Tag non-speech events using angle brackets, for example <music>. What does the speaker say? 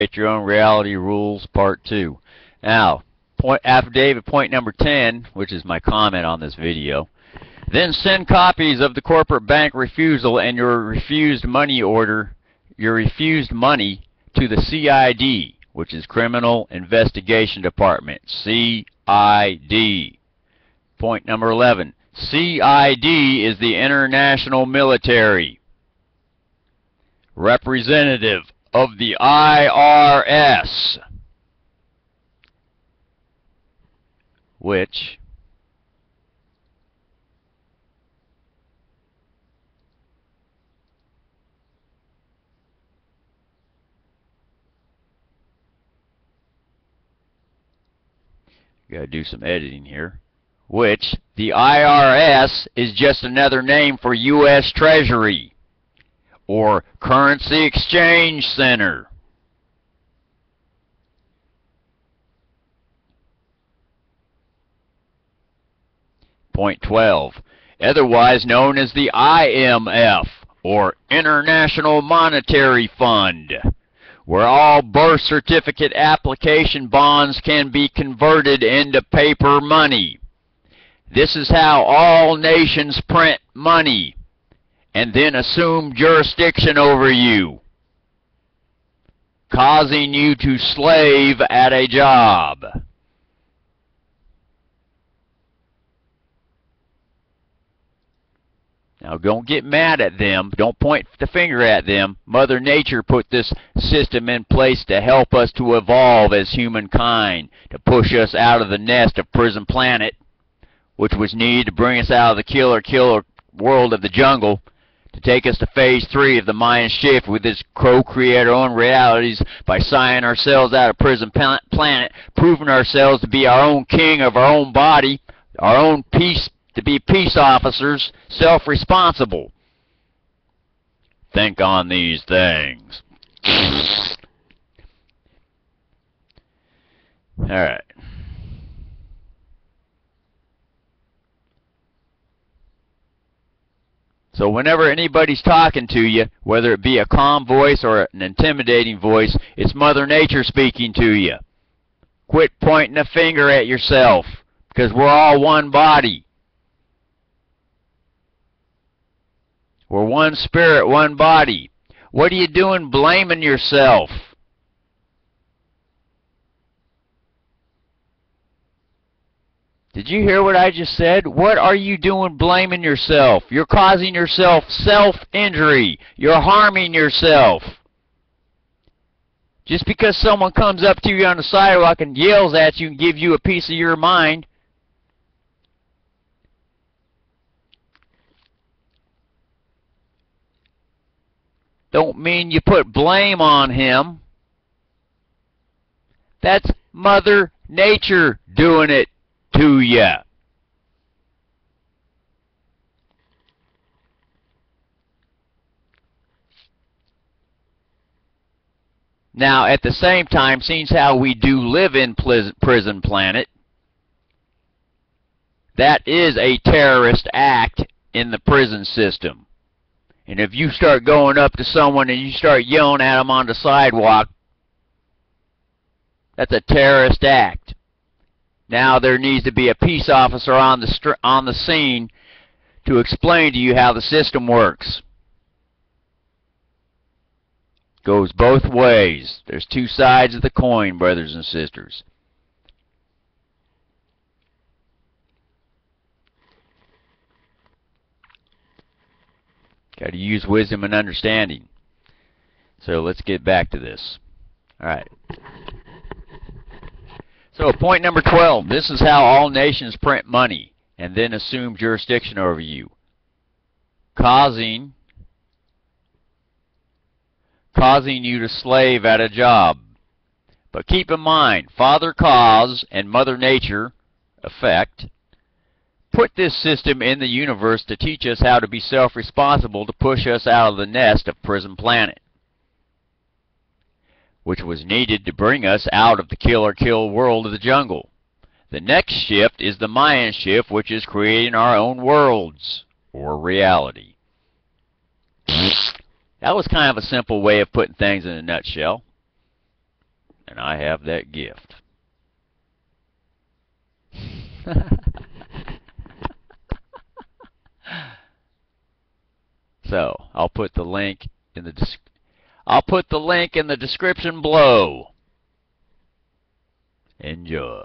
Create Your Own Reality Rules, Part 2. Now, point, affidavit point number 10, which is my comment on this video. Then send copies of the corporate bank refusal and your refused money order, your refused money to the CID, which is Criminal Investigation Department, CID. Point number 11. CID is the International Military Representative of the IRS, which Got to do some editing here. Which the IRS is just another name for U.S. Treasury or Currency Exchange Center. Point 12. Otherwise known as the IMF or International Monetary Fund where all birth certificate application bonds can be converted into paper money. This is how all nations print money and then assume jurisdiction over you, causing you to slave at a job. Now don't get mad at them. Don't point the finger at them. Mother Nature put this system in place to help us to evolve as humankind, to push us out of the nest of Prison Planet, which was needed to bring us out of the killer killer world of the jungle, to take us to phase three of the Mayan shift with this co-create our own realities by signing ourselves out of Prison Planet, proving ourselves to be our own king of our own body, our own peace to be peace officers, self-responsible. Think on these things. All right. So whenever anybody's talking to you, whether it be a calm voice or an intimidating voice, it's Mother Nature speaking to you. Quit pointing a finger at yourself, because we're all one body. We're one spirit, one body. What are you doing blaming yourself? Did you hear what I just said? What are you doing blaming yourself? You're causing yourself self-injury. You're harming yourself. Just because someone comes up to you on the sidewalk and yells at you and gives you a piece of your mind don't mean you put blame on him. That's Mother Nature doing it to you. Now, at the same time, seeing how we do live in Prison Planet, that is a terrorist act in the prison system. And if you start going up to someone and you start yelling at them on the sidewalk, that's a terrorist act. Now there needs to be a peace officer on the on the scene to explain to you how the system works. Goes both ways. There's two sides of the coin, brothers and sisters. Got to use wisdom and understanding. So let's get back to this. All right. So point number 12. This is how all nations print money and then assume jurisdiction over you, causing causing you to slave at a job. But keep in mind, Father Cause and Mother Nature, effect, put this system in the universe to teach us how to be self-responsible to push us out of the nest of Prison Planet, which was needed to bring us out of the kill-or-kill world of the jungle. The next shift is the Mayan shift, which is creating our own worlds, or reality. That was kind of a simple way of putting things in a nutshell. And I have that gift. <laughs> so, I'll put the link in the I'll put the link in the description below. Enjoy.